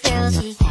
this